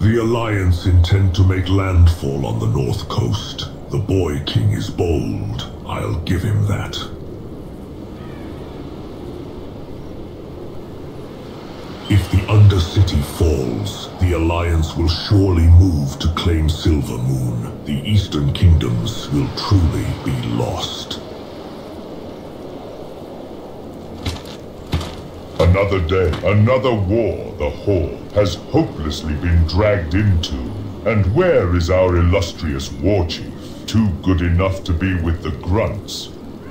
The Alliance intend to make landfall on the north coast. The Boy King is bold. I'll give him that. If the Undercity falls, the Alliance will surely move to claim Silvermoon. The Eastern Kingdoms will truly be lost. Another day, another war the Horde has hopelessly been dragged into. And where is our illustrious war chief? Too good enough to be with the grunts.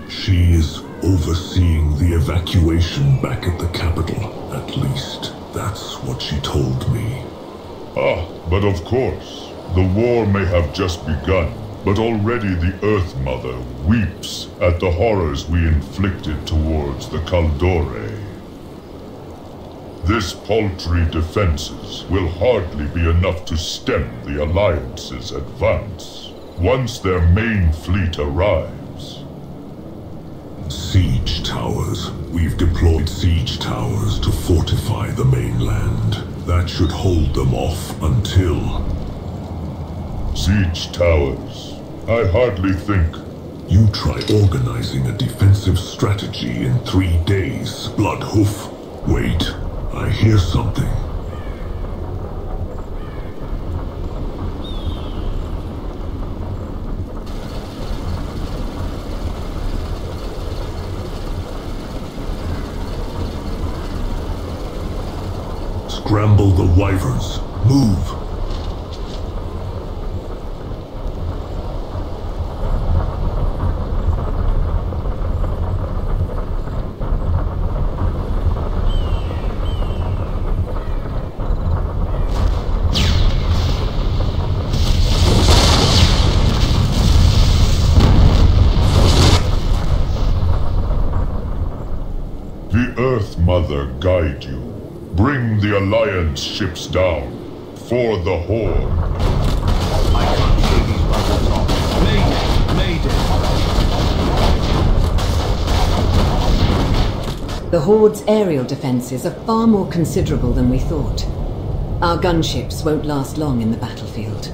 She is overseeing the evacuation back at the capital. At least, that's what she told me. Ah, but of course, the war may have just begun, but already the Earth Mother weeps at the horrors we inflicted towards the Kaldorei. This paltry defenses will hardly be enough to stem the Alliance's advance, once their main fleet arrives. Siege towers. We've deployed siege towers to fortify the mainland. That should hold them off until... Siege towers. I hardly think... You try organizing a defensive strategy in three days, Bloodhoof. Wait, I hear something. Scramble the wyverns. Move. The Earth Mother guide you. Bring the Alliance ships down. For the Horde. I can't see these buttons off. Mayday! Mayday! The Horde's aerial defenses are far more considerable than we thought. Our gunships won't last long in the battlefield.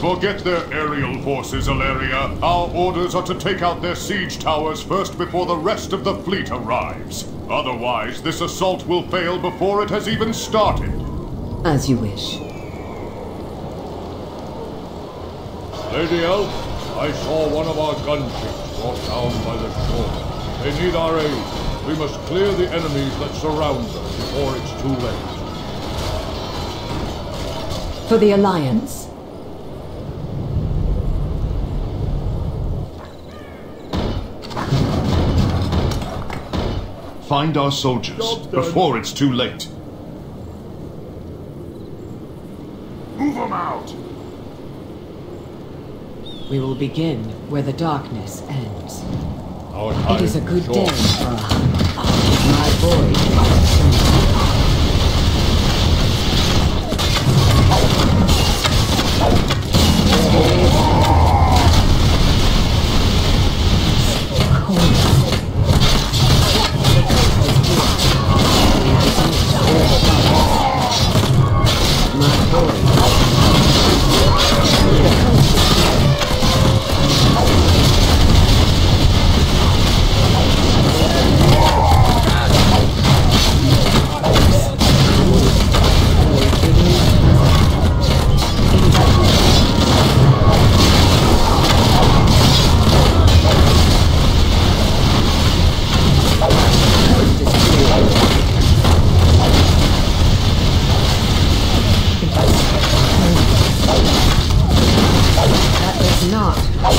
Forget their aerial forces, Alleria. Our orders are to take out their siege towers first before the rest of the fleet arrives. Otherwise, this assault will fail before it has even started. As you wish. Lady Elf, I saw one of our gunships brought down by the shore. They need our aid. We must clear the enemies that surround them before it's too late. For the Alliance. Find our soldiers before it's too late. Move them out! We will begin where the darkness ends. It is a good day for a hunt. My boy. not.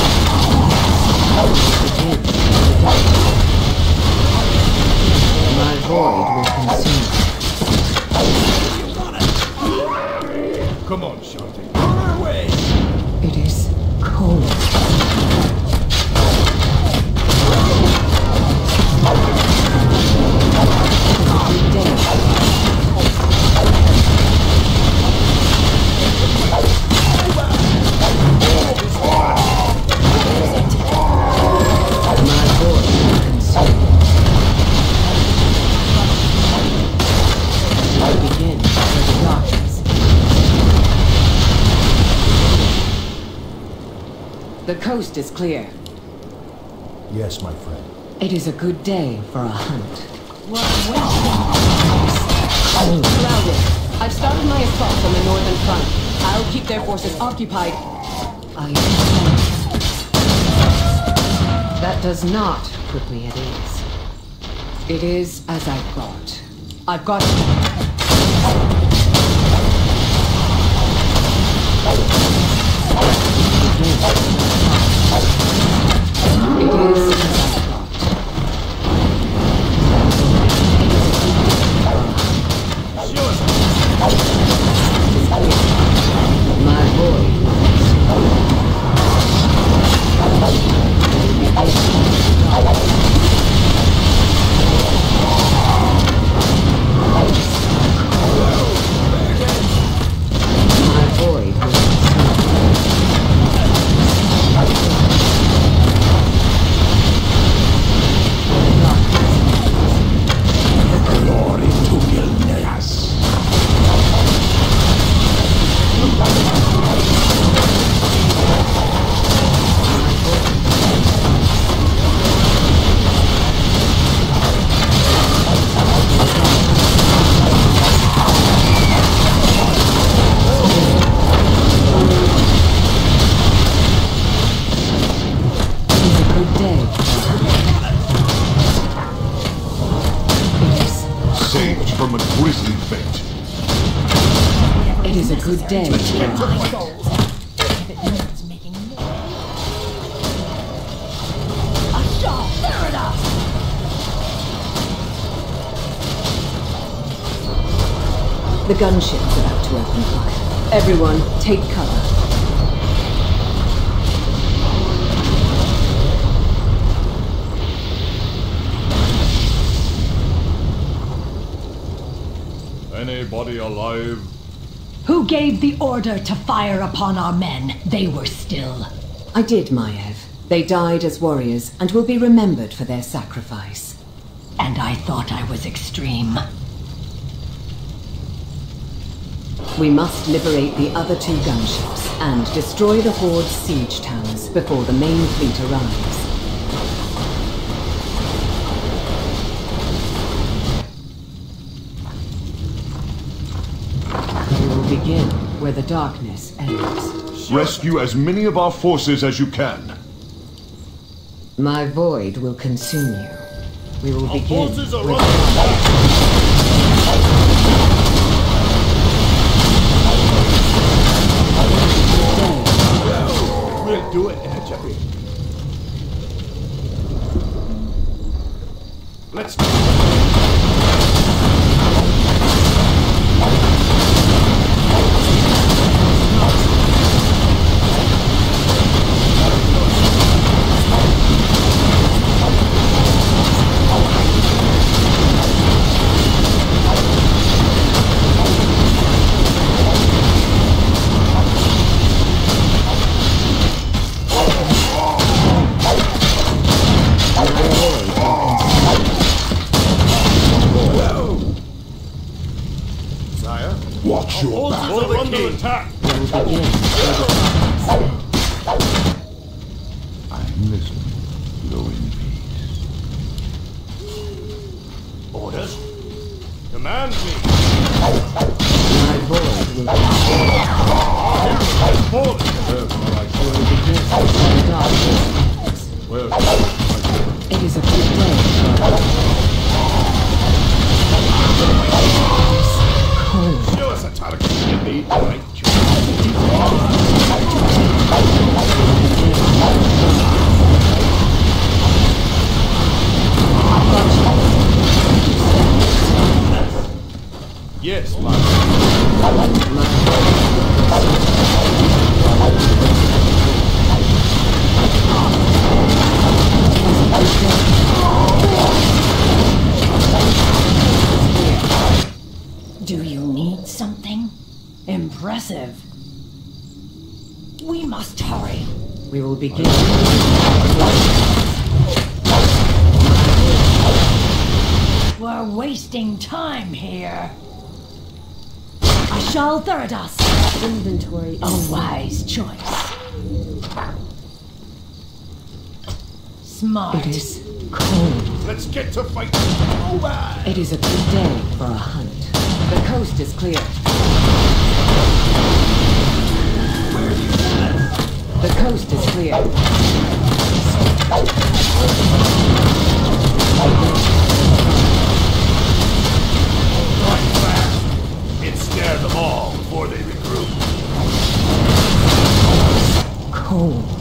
Clear. Yes, my friend. It is a good day for a hunt. Louder. I've started my assault on the northern front. I'll keep their forces occupied. I That does not put me at ease. It is as I thought. I've got... It is Anybody alive? Who gave the order to fire upon our men? They were still. I did, Maiev. They died as warriors and will be remembered for their sacrifice. And I thought I was extreme. We must liberate the other two gunships and destroy the Horde's siege towers before the main fleet arrives. We will begin where the darkness ends. Rescue as many of our forces as you can. My void will consume you. We will begin forces are with under We'll do it your back. We're under attack! I'm listening. Go in peace. Orders. Command me! my void Smart. It is cold. Let's get to fighting. It is a good day for a hunt. The coast is clear. The coast is clear. Right fast. It scare them all before they regroup. Cold.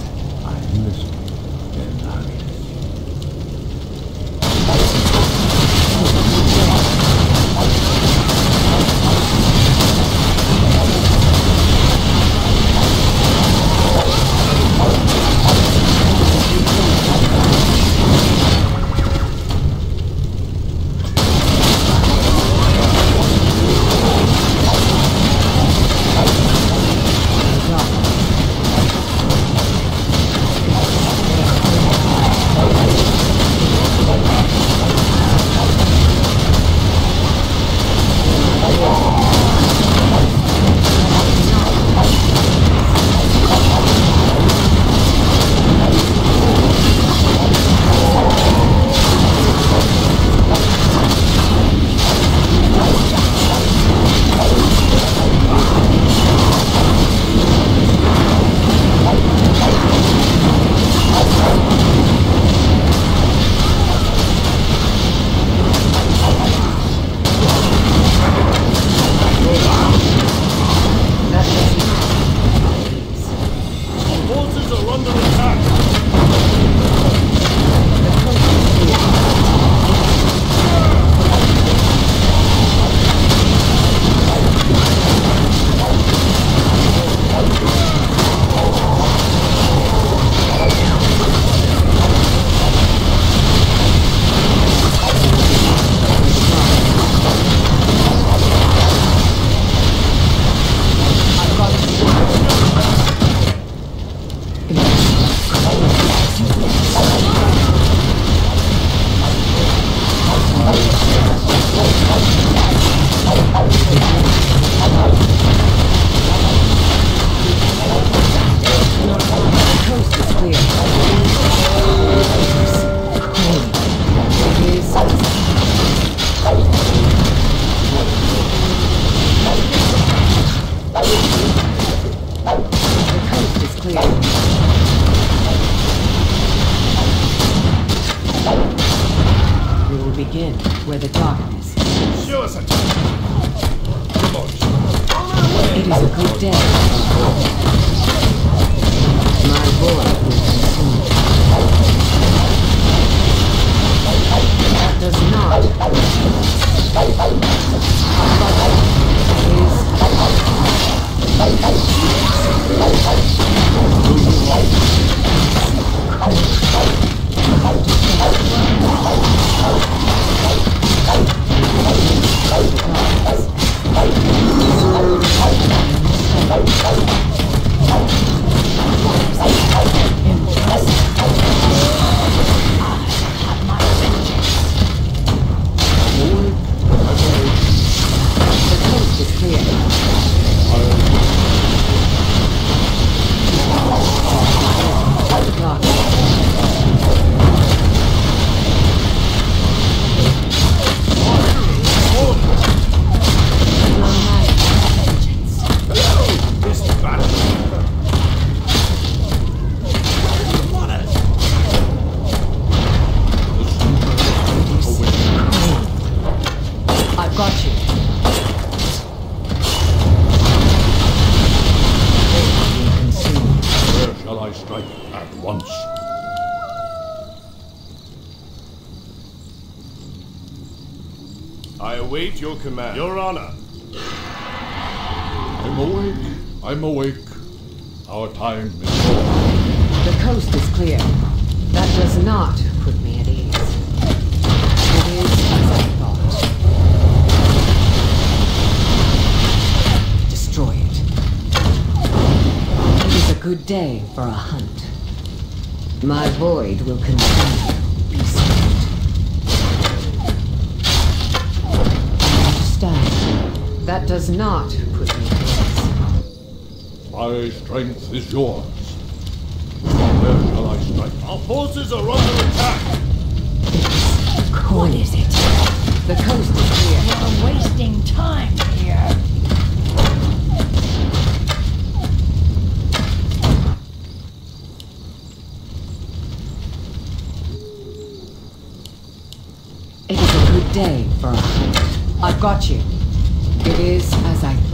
Our time is short. The coast is clear. That does not put me at ease. It is as I thought. Destroy it. It is a good day for a hunt. My void will continue. Be. Understand. That does not put me at ease. My strength is yours. Where shall I strike? Our forces are under attack. What is it? The coast is clear. You're wasting time here. It is a good day for a hunt. I've got you. It is as I thought.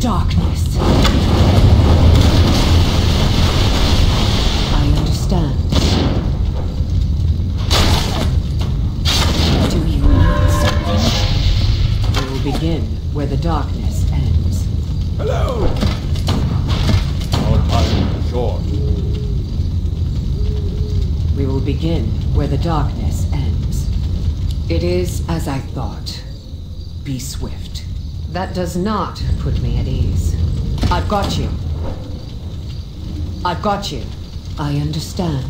Wretched darkness. I understand. Do you need something? We will begin where the darkness ends. Hello! Our time is short. We will begin where the darkness ends. It is as I thought. Be swift. That does not put me at ease. I've got you. I've got you. I understand.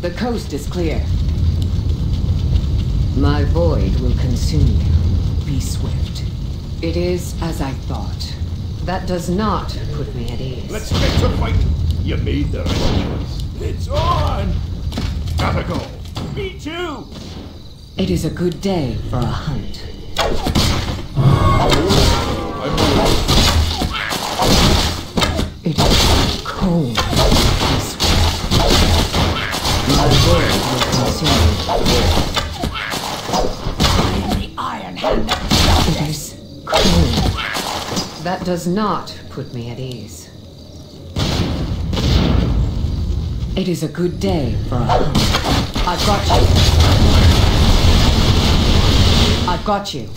The coast is clear. My void will consume you. Be swift. It is as I thought. That does not put me at ease. Let's get to fighting. You made the right choice. It's on! Gotta go. Me too! It is a good day for a hunt. It is cold. My will consume the Iron Hand you. It is cold. That does not put me at ease. It is a good day for. I've got you. I've got you.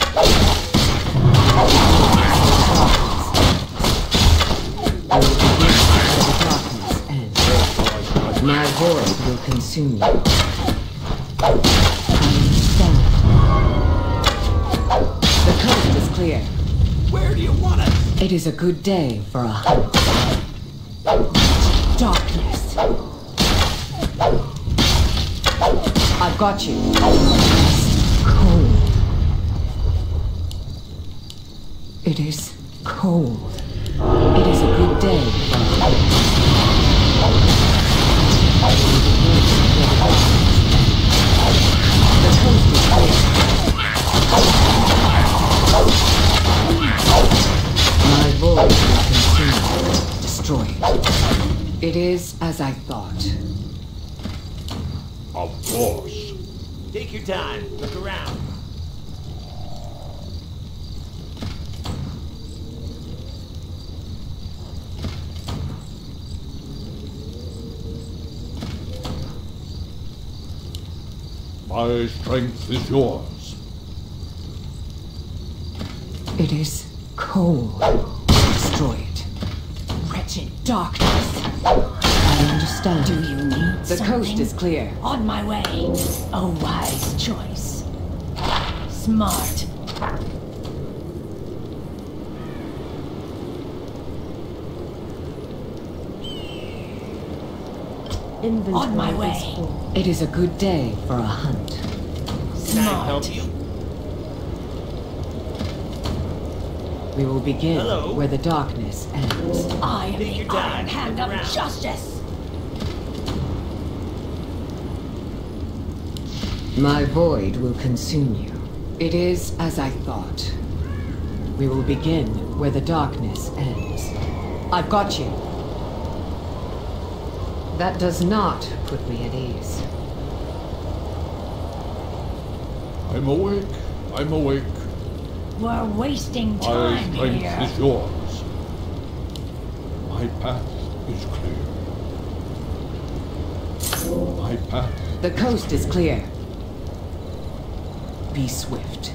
My void will consume you. Understand. The coast is clear. Where do you want us? It is a good day for a hunt. Darkness. I've got you. Cold. It is cold. It is a good day it. It is as I thought. Of course. Take your time. Look around. My strength is yours. It is cold. Destroy it. Wretched darkness. I understand. Do you need The something? coast is clear. On my way. A wise choice. Smart. On my way. It is a good day for a hunt. Can I Smart. help you? We will begin Hello? where the darkness ends. I am Take the. Iron Hand Look of around. Justice. My void will consume you. It is as I thought. We will begin where the darkness ends. I've got you. That does not put me at ease. I'm awake. I'm awake. We're wasting My time strength here. is yours. My path is clear. My path. The coast is clear. Be swift.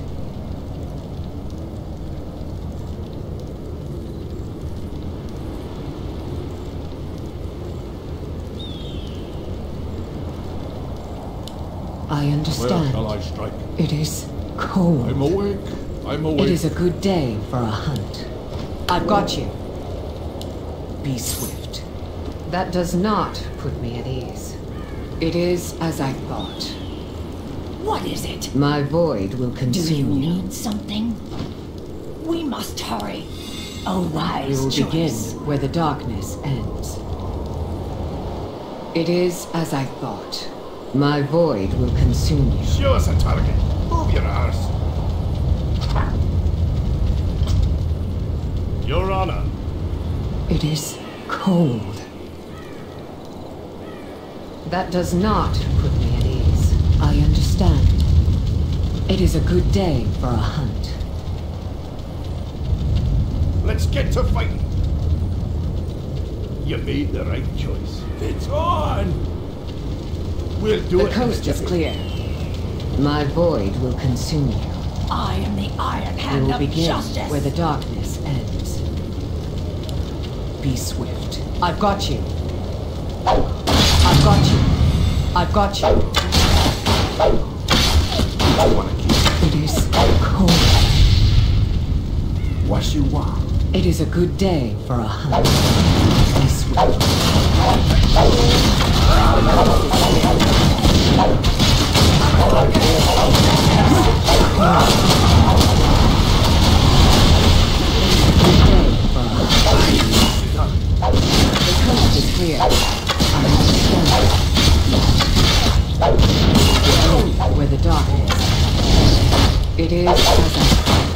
I Where understand. shall I strike? It is cold. I'm awake. I'm awake. It is a good day for a hunt. I've got you. Be swift. That does not put me at ease. It is as I thought. What is it? My void will Do you consume you. need something? We must hurry. A We wise will begin where the darkness ends. It is as I thought. My void will consume you. Show us a target. Move your arse. Your Honor. It is cold. That does not put me at ease. I understand. It is a good day for a hunt. Let's get to fighting. You made the right choice. It's on! We'll do The it. coast is clear. My void will consume you. I am the Iron We Hand will of begin Justice. where the darkness ends. Be swift. I've got you. I've got you. I've got you. I wanna keep It is cold. what you want. It is a good day for a hunt. Be swift. Good day for a hunt. The coast is clear. I understand. Where the darkness. It is as I thought.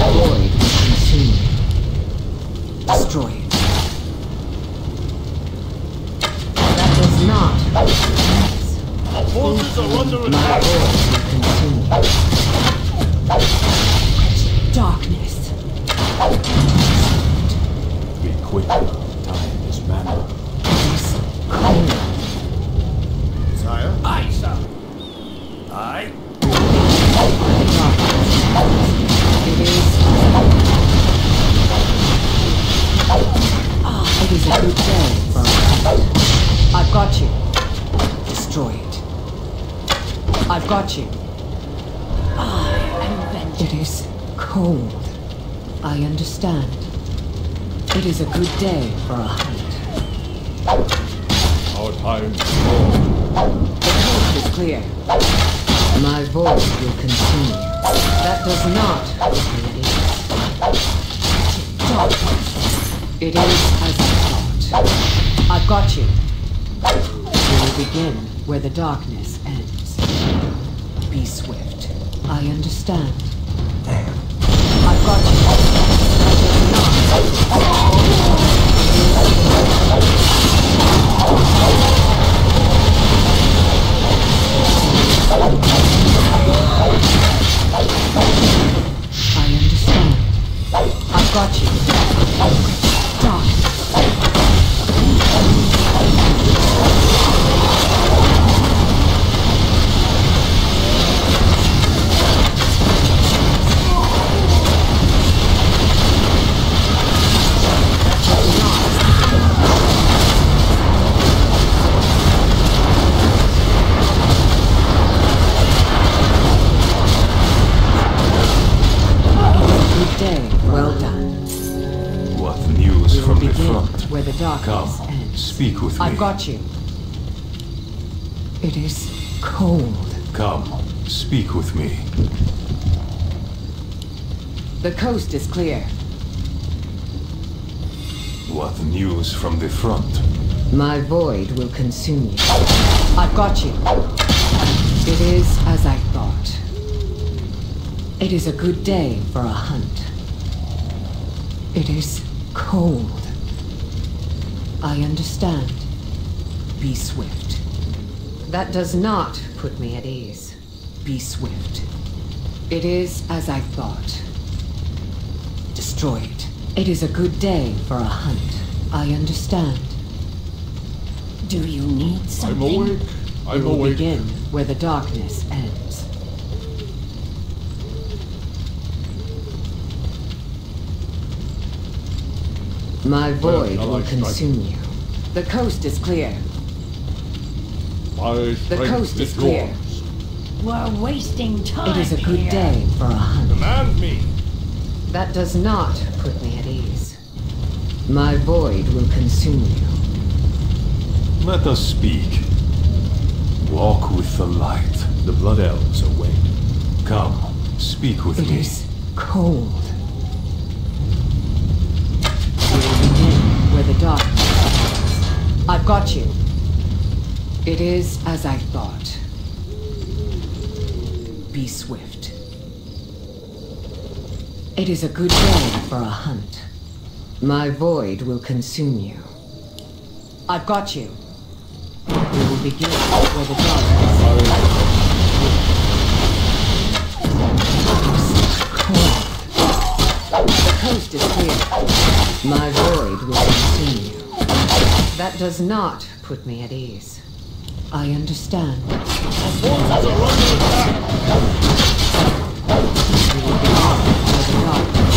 My void will consume you. Destroy it. That does not. Our forces are under attack. Darkness. Be quick. Time is mana. Got you. I am vengeance. It is cold. I understand. It is a good day for a hunt. Our time is short. The coast is clear. My voice will continue. That does not put me at. Darkness. It is as I thought. I've got you. We will begin where the darkness ends. Be swift. I understand. I've got you. I understand. I've got you. Speak with me. I've got you. It is cold. Come, speak with me. The coast is clear. What news from the front? My void will consume you. I've got you. It is as I thought. It is a good day for a hunt. It is cold. I understand. Be swift. That does not put me at ease. Be swift. It is as I thought. Destroy it. It is a good day for a hunt. I understand. Do you need something? I'm awake. I'm will awake. begin where the darkness ends. My void will consume you. The coast is clear. My The coast is is clear. yours. We're wasting time It is a good here. day for a hunt. Command me. That does not put me at ease. My void will consume you. Let us speak. Walk with the light. The Blood Elves await. Come, speak with It me. is cold. We will begin where the darkness I've got you. It is as I thought. Be swift. It is a good day for a hunt. My void will consume you. I've got you. We will begin where the darkness The coast is clear. My void will consume you. That does not put me at ease. I understand. We will begin where the darkness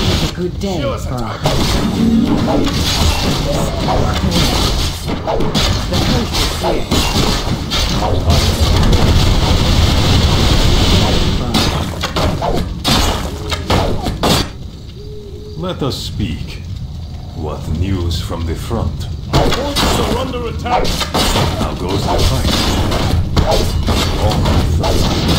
It is a good day for. The coast is clear. Let us speak. What news from the front? Forces are under attack! How goes the fight? Walk with the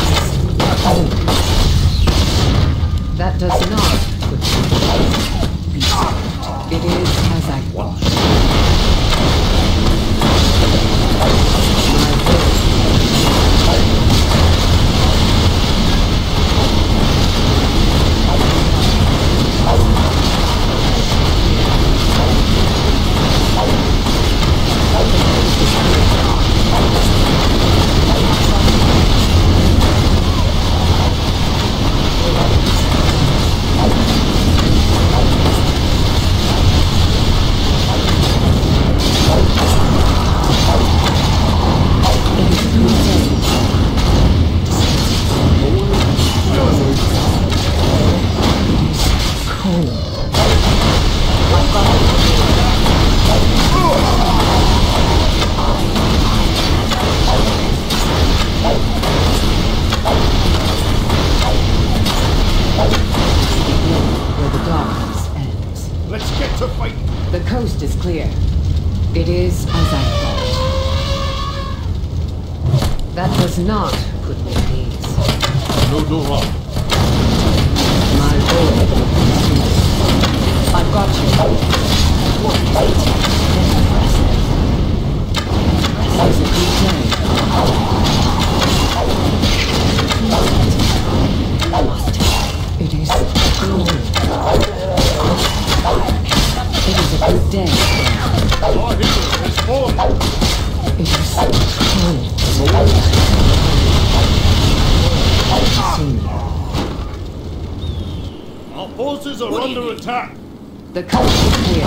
The coast is clear.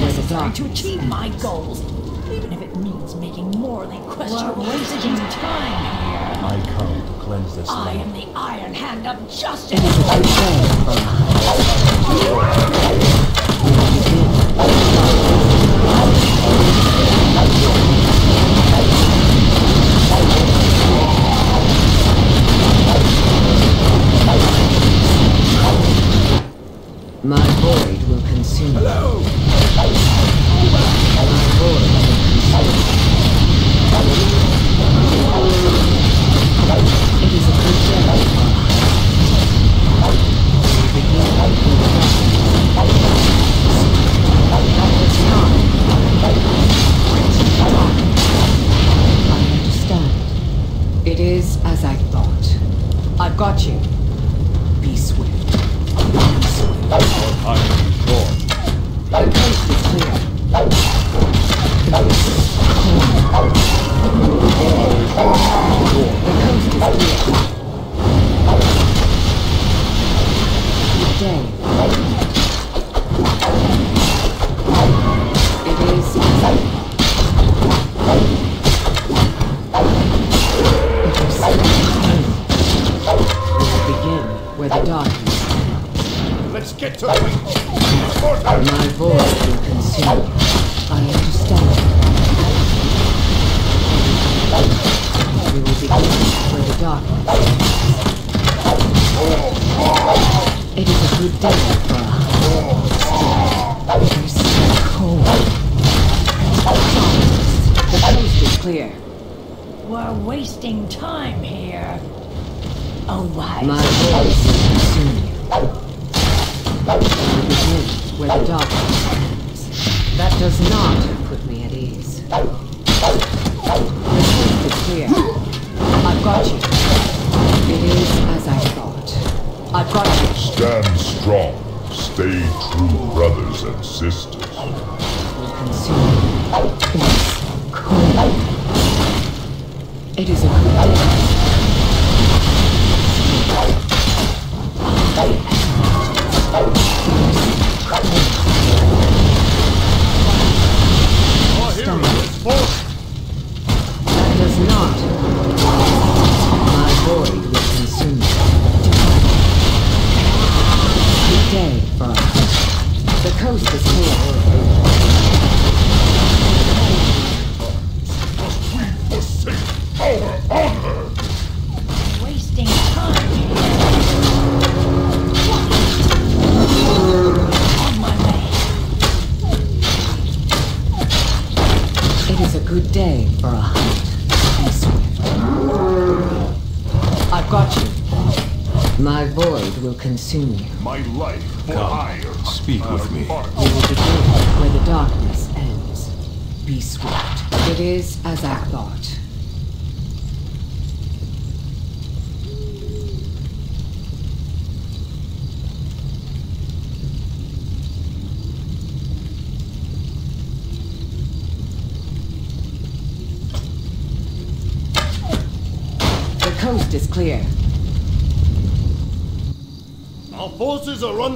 There's a. To achieve my goals, even if it means making Morley question wasting time here. I come to cleanse this I am the Iron Hand of Justice. is a you. It is a good day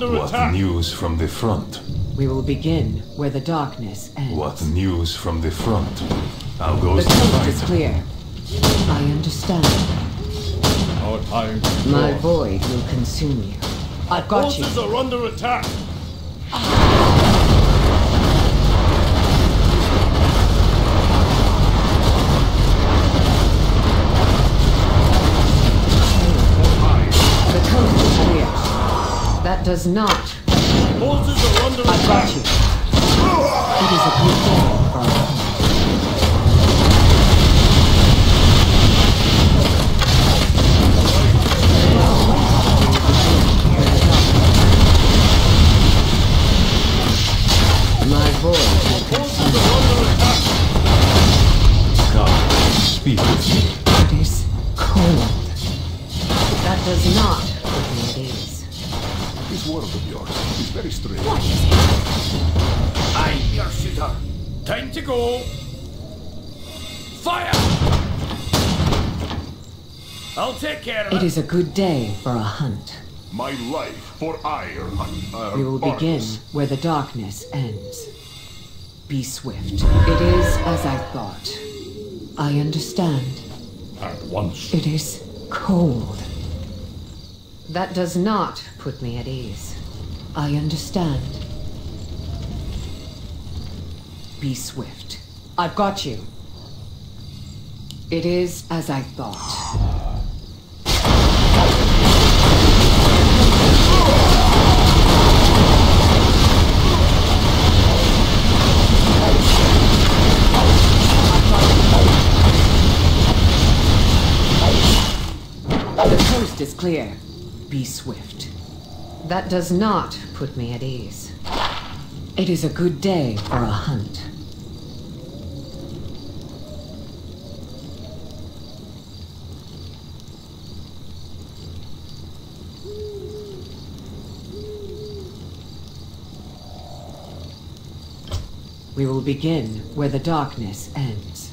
under What attack. news from the front? We will begin where the darkness ends. What news from the front? How The goes the coast is clear. I understand. Our time is My void will consume you. I've got you. Forces are under attack. The coast is clear. That does not. Forces are under I've got you. It is a good day for a hunt. My void will Forces are under attack. Come, speak with me. It is cold. That does not This world of yours is very strange. I'm your shooter. Time to go. Fire! I'll take care of It it. is a good day for a hunt. My life for Aiur. Uh, We will begin where the darkness ends. Be swift. It is as I thought. I understand. At once. It is cold. That does not put me at ease. I understand. Be swift. I've got you. It is as I thought. The coast is clear. Be swift. That does not put me at ease. It is a good day for a hunt. We will begin where the darkness ends.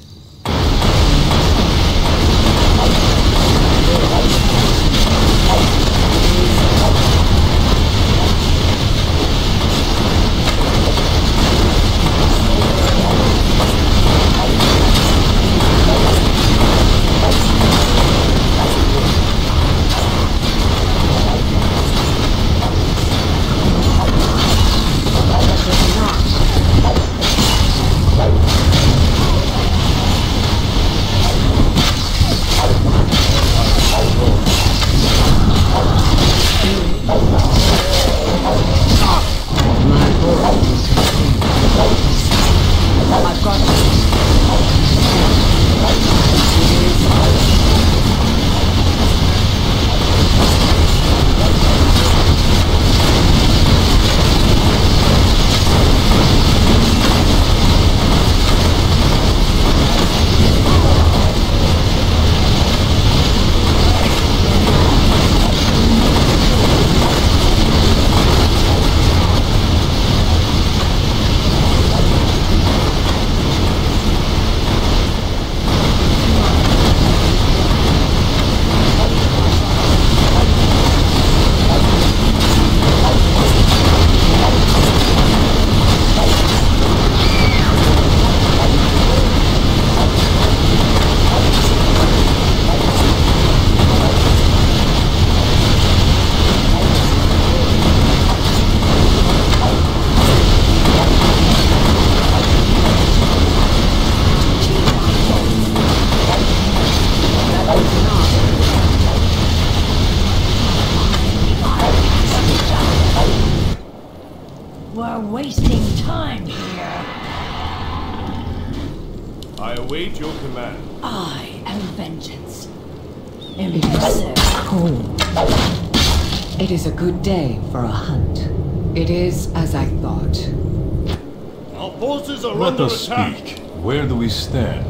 we stand?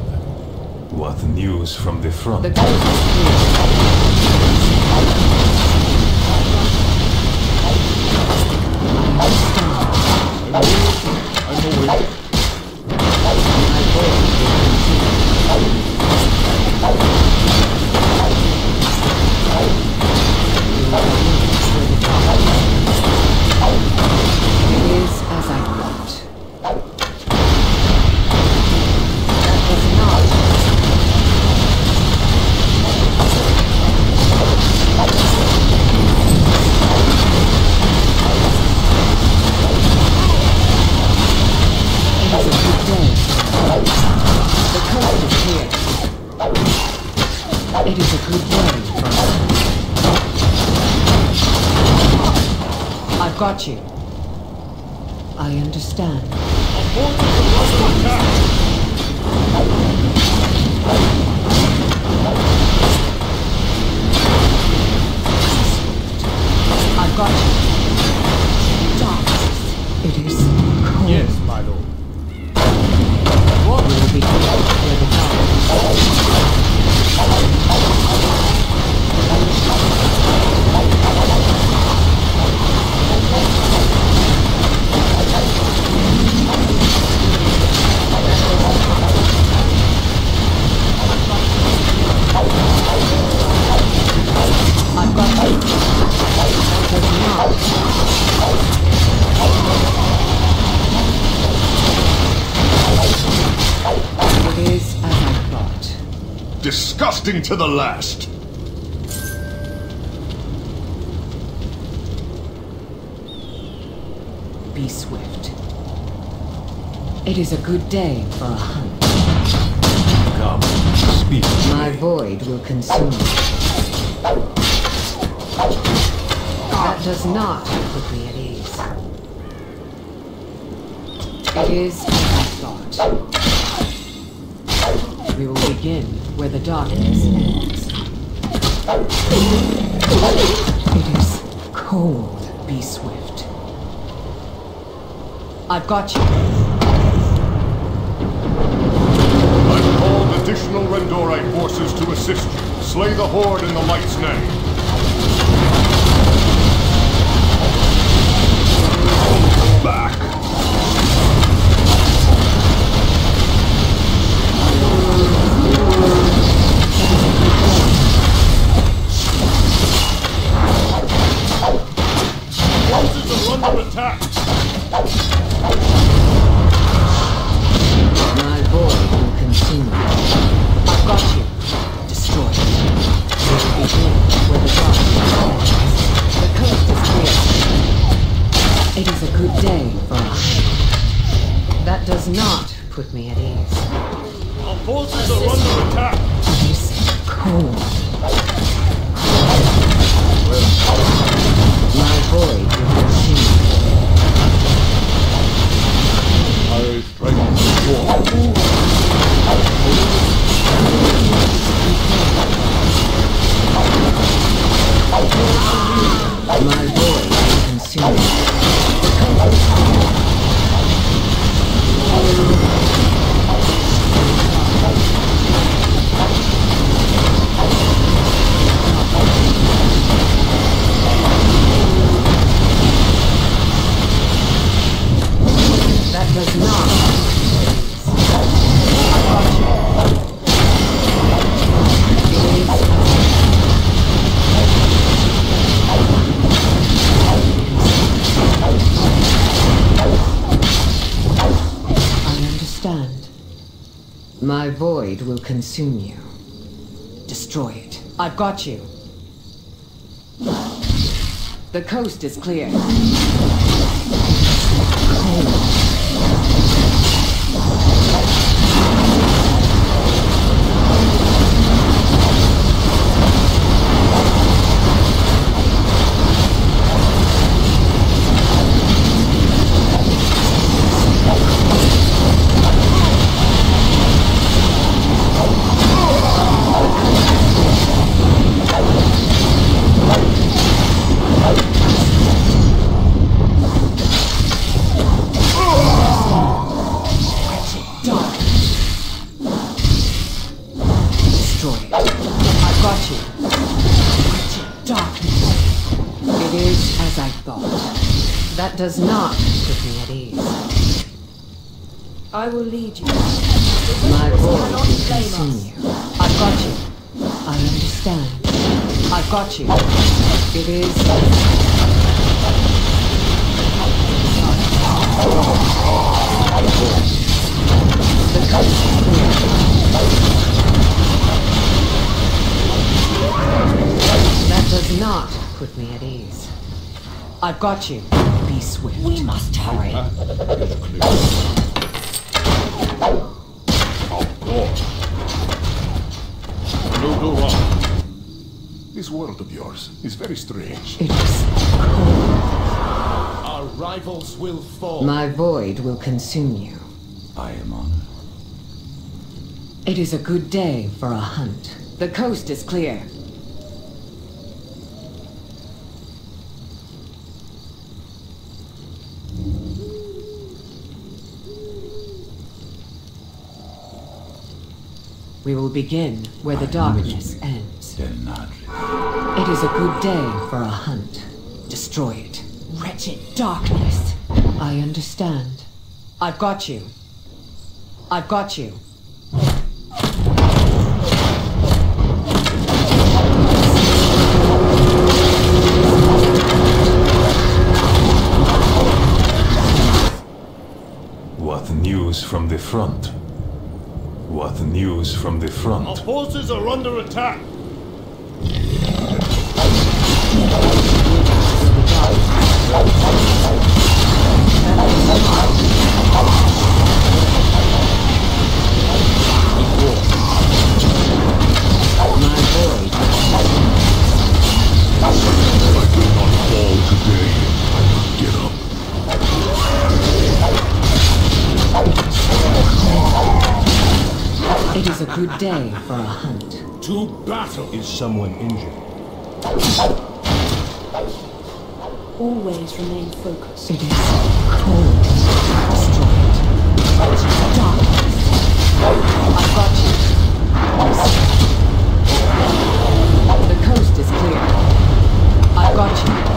What news from the front? The lasting to the last. Be swift. It is a good day for a hunt. Come, speak. My void will consume. That does not put me at ease. It is as I thought. We will begin where the darkness ends. It is cold, Be Swift. I've got you. I've called additional Rendorite forces to assist you. Slay the Horde in the Light's name. Back. consume you. Destroy it. I've got you. The coast is clear. I've got you. Be swift. We must hurry. Of course. No do wrong. This world of yours is very strange. It is cold. Our rivals will fall. My void will consume you. I am honored. It is a good day for a hunt. The coast is clear. We will begin where the darkness ends. It is a good day for a hunt. Destroy it. Wretched darkness. I understand. I've got you. I've got you. What news from the front? What news from the front? Our forces are under attack. My void. I will not fall today. I must get up. It is a good day for a hunt. To battle. Is someone injured? Always remain focused. It is cold. Destroy it. Darkness. I've got you. The coast is clear. I've got you.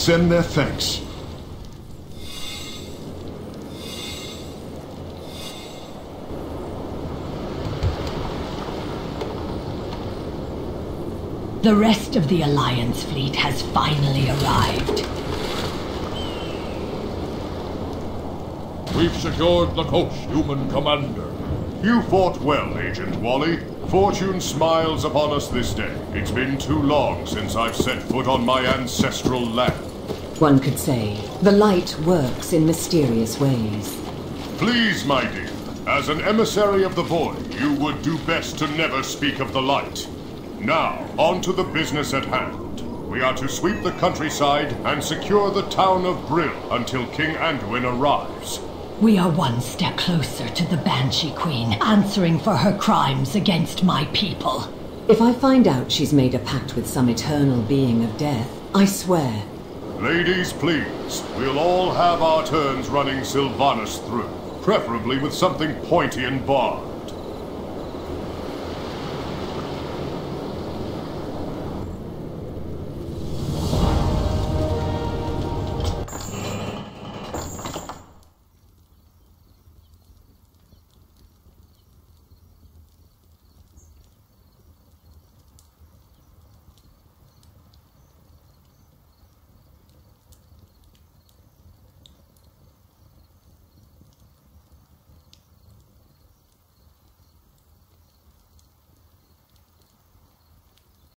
Send their thanks. The rest of the Alliance fleet has finally arrived. We've secured the coast, human commander. You fought well, Agent Wally. Fortune smiles upon us this day. It's been too long since I've set foot on my ancestral land. One could say, the light works in mysterious ways. Please, my dear, as an emissary of the void, you would do best to never speak of the light. Now, on to the business at hand. We are to sweep the countryside and secure the town of Brill until King Anduin arrives. We are one step closer to the Banshee Queen, answering for her crimes against my people. If I find out she's made a pact with some eternal being of death, I swear, Ladies, please. We'll all have our turns running Sylvanas through, preferably with something pointy and barbed.